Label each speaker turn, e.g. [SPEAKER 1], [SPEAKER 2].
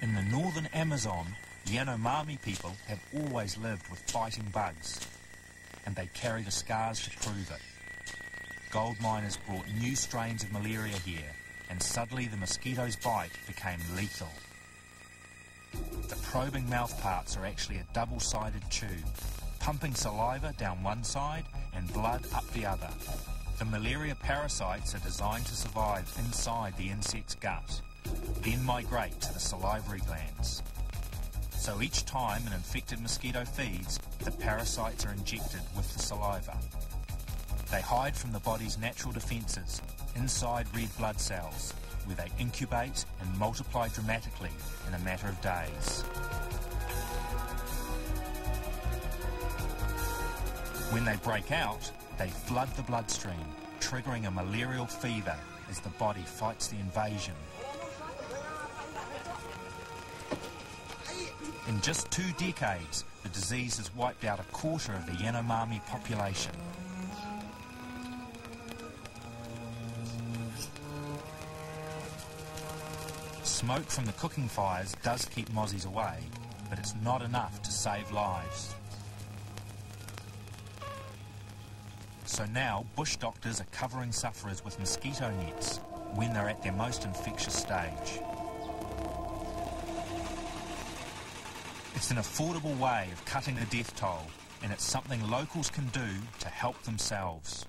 [SPEAKER 1] In the northern Amazon, Yanomami people have always lived with fighting bugs, and they carry the scars to prove it. Gold miners brought new strains of malaria here, and suddenly the mosquito's bite became lethal. The probing mouthparts are actually a double-sided tube, pumping saliva down one side and blood up the other. The malaria parasites are designed to survive inside the insect's gut, then migrate to the salivary glands. So each time an infected mosquito feeds, the parasites are injected with the saliva. They hide from the body's natural defences inside red blood cells, where they incubate and multiply dramatically in a matter of days. When they break out, they flood the bloodstream, triggering a malarial fever as the body fights the invasion. In just two decades, the disease has wiped out a quarter of the Yanomami population. Smoke from the cooking fires does keep mozzies away, but it's not enough to save lives. So now, bush doctors are covering sufferers with mosquito nets when they're at their most infectious stage. It's an affordable way of cutting the death toll, and it's something locals can do to help themselves.